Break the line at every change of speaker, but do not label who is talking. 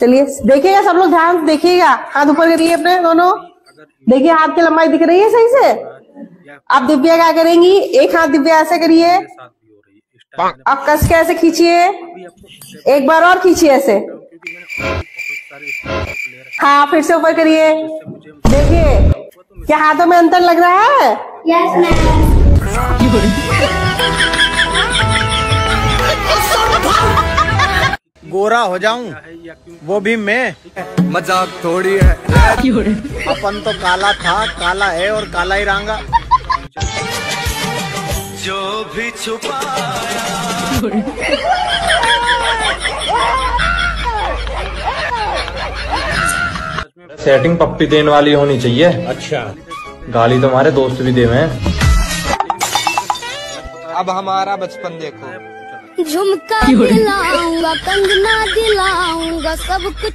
चलिए, देखिएगा सब लोग ध्यान, देखिएगा। हाथ ऊपर करिए अपने दोनों। देखिए, हाथ की लंबाई दिख रही है सही से? आप दिव्या क्या करेंगी? एक हाथ दिव्या ऐसे करिए। आप कस के ऐसे खींचिए। एक बार और खींचिए ऐसे। हाँ फिर से ऊपर करिए। देखिए, क्या हाथों में अंतर लग रहा है?
यस
गोरा हो जाऊँ वो भी मैं।
मज़ाक थोड़ी है।
अपन तो काला था काला है और काला ही रंगा।
जो भी छुपा
सेटिंग पप्पी देने वाली होनी चाहिए। अच्छा। गाली तो हमारे दोस्त भी देवे हैं।
अब हमारा बचपन देखो।
झुमका दिलाऊँगा कंगना दिलाऊँगा सब कुछ